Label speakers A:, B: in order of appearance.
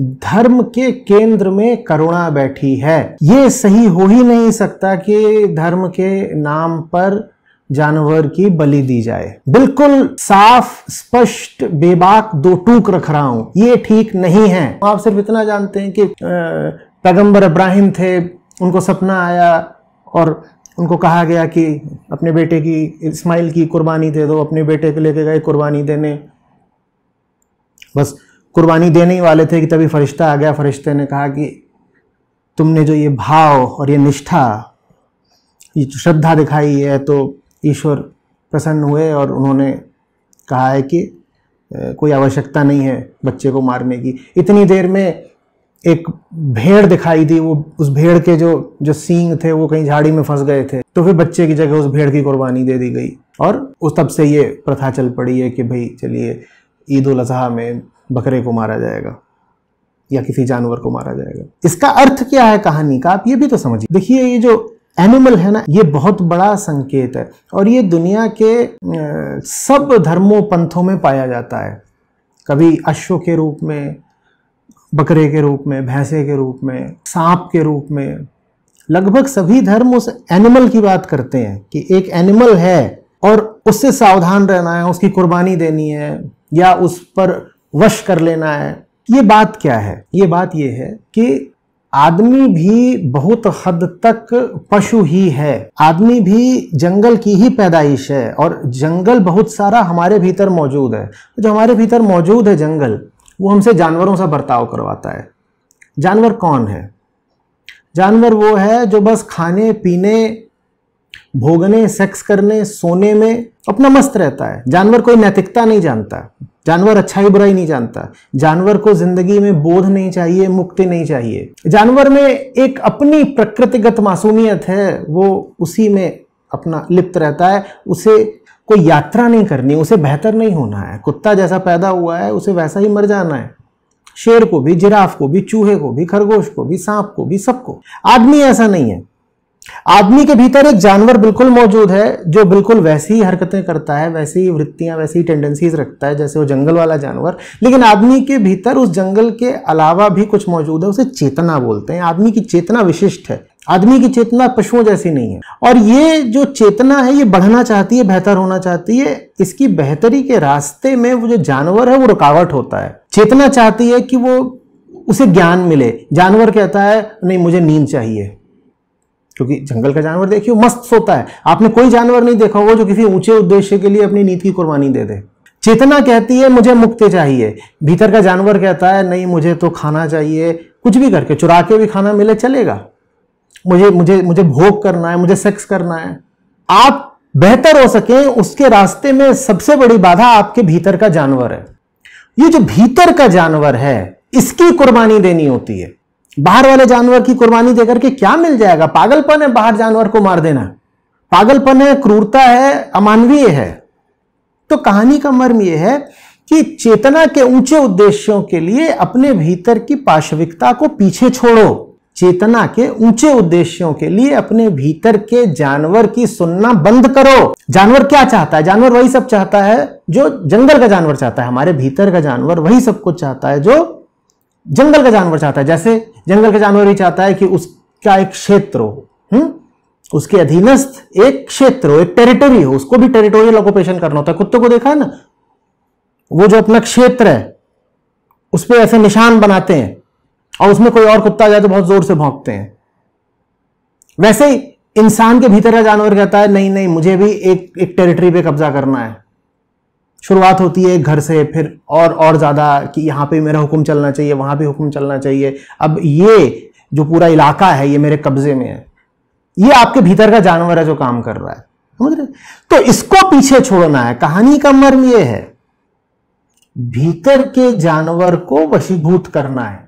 A: धर्म के केंद्र में करुणा बैठी है। ये सही हो ही नहीं सकता कि धर्म के नाम पर जानवर की बलि दी जाए। बिल्कुल साफ़, स्पष्ट, बेबाक दो टूक रख रहा हूँ। ये ठीक नहीं है। आप सिर्फ़ इतना जानते हैं कि पैगंबर इब्राहिम थे, उनको सपना आया और उनको कहा गया कि अपने बेटे की, इस्माइल की कुर्बानी दे दो, अपने बेटे को लेके गए कुर्बानी देने। बस कुर्बानी देने ही वाले थे कि तभी फरिश्ता आ गया। फरिश्ते ने कहा कि तुमने जो ये भाव और ये निष्ठा, ये श्रद्धा दिखाई है तो ईश्वर प्रसन्न हुए और उन्होंने कहा है कि कोई आवश्यकता नहीं है बच्चे को मारने की। इतनी देर में एक भेड़ दिखाई दी। वो उस भेड़ के जो जो सींग थे वो कहीं झाड़ी में फंस गए थे। तो फिर बच्चे की जगह उस भेड़ की कुर्बानी दे दी गई। और उस तब से ये प्रथा चल पड़ी है कि भाई चलिए, ईद उल अजहा में बकरे को मारा जाएगा या किसी जानवर को मारा जाएगा। इसका अर्थ क्या है कहानी का? आप ये भी तो समझिए। देखिए, ये जो एनिमल है ना, ये बहुत बड़ा संकेत है और ये दुनिया के सब धर्मों पंथों में पाया जाता है। कभी अश्व के रूप में, बकरे के रूप में, भैंसे के रूप में, सांप के रूप में, लगभग सभी धर्म उस एनिमल की बात करते हैं कि एक एनिमल है और उससे सावधान रहना है, उसकी कुर्बानी देनी है या उस पर वश कर लेना है। ये बात क्या है? ये बात ये है कि आदमी भी बहुत हद तक पशु ही है। आदमी भी जंगल की ही पैदाइश है और जंगल बहुत सारा हमारे भीतर मौजूद है। जो हमारे भीतर मौजूद है जंगल, वो हमसे जानवरों सा बर्ताव करवाता है। जानवर कौन है? जानवर वो है जो बस खाने, पीने, भोगने, सेक्स करने, सोने में अपना मस्त रहता है। जानवर कोई नैतिकता नहीं जानता। जानवर अच्छाई बुराई नहीं जानता। जानवर को ज़िंदगी में बोध नहीं चाहिए, मुक्ति नहीं चाहिए। जानवर में एक अपनी प्रकृतिगत मासूमियत है, वो उसी में अपना लिप्त रहता है। उसे कोई यात्रा नहीं करनी, उसे बेहतर नहीं होना है। कुत्ता जैसा पैदा हुआ है, उसे वैसा ही मर जाना है। शेर को भी, जिराफ को भी, चूहे को भी, खरगोश को भी, सांप को भी, सबको। आदमी ऐसा नहीं है। आदमी के भीतर एक जानवर बिल्कुल मौजूद है, जो बिल्कुल वैसी ही हरकतें करता है, वैसी ही वृत्तियाँ, वैसी ही टेंडेंसीज रखता है, जैसे वो जंगल वाला जानवर। लेकिन आदमी के भीतर उस जंगल के अलावा भी कुछ मौजूद है, उसे चेतना बोलते हैं। आदमी की चेतना विशिष्ट है। आदमी की चेतना पशुओं जैसी नहीं है। और ये जो चेतना है, ये बढ़ना चाहती है, बेहतर होना चाहती है, इसकी बेहतरी के रास्ते में वो जो जानवर है, वो रुकावट होता है। चेतना चाहती है कि वो, उसे ज्ञान मिले। जानवर कहता है, नहीं, मुझे नींद चाहिए। क्योंकि जंगल का जानवर देखिए, मस्त सोता है। आपने कोई जानवर नहीं देखा होगा जो किसी ऊँचे उद्देश्य के लिए अपनी नीति की कुर्बानी दे दे। चेतना कहती है, मुझे मुक्ति चाहिए। भीतर का जानवर कहता है, नहीं, मुझे तो खाना चाहिए। कुछ भी करके, चुरा के भी खाना मिले, चलेगा। मुझे मुझे मुझे भोग करना है, मुझे सेक्स करना है। आप बेहतर हो सके, उसके रास्ते में सबसे बड़ी बाधा आपके भीतर का जानवर है। ये जो भीतर का जानवर है, इसकी कुर्बानी देनी होती है। बाहर वाले जानवर की कुर्बानी देकर के क्या मिल जाएगा? पागलपन है बाहर जानवर को मार देना। पागलपन है, क्रूरता है, अमानवीय है। तो कहानी का मर्म यह है कि चेतना के ऊँचे उद्देश्यों के लिए अपने भीतर की पाशविकता को पीछे छोड़ो। चेतना के ऊँचे उद्देश्यों के लिए अपने भीतर के जानवर की सुनना बंद करो। जानवर क्या चाहता है? जानवर वही सब चाहता है जो जंगल का जानवर चाहता है। हमारे भीतर का जानवर वही सब कुछ चाहता है जो जंगल का जानवर चाहता है, जैसे जंगल का जानवर ही चाहता है कि उसका एक क्षेत्र हो हम्म? उसके अधीनस्थ एक क्षेत्र हो, एक टेरिटरी हो, उसको भी टेरिटोरियल ऑक्यूपेशन करना होता है। कुत्ते को देखा है ना? वो जो अपना क्षेत्र है, उस पर ऐसे निशान बनाते हैं और उसमें कोई और कुत्ता जाए तो बहुत ज़ोर से भौंकते हैं। वैसे ही इंसान के भीतर का जानवर कहता है, नहीं नहीं, मुझे भी एक एक टेरिटरी पे कब्जा करना है। शुरुआत होती है घर से, फिर और और ज़्यादा कि यहाँ पे मेरा हुक्म चलना चाहिए, वहाँ पे हुक्म चलना चाहिए। अब ये जो पूरा इलाका है, ये मेरे कब्जे में है। ये आपके भीतर का जानवर है जो काम कर रहा है। समझ रहे? तो इसको पीछे छोड़ना है। कहानी का मर्म ये है, भीतर के जानवर को वशीभूत करना है।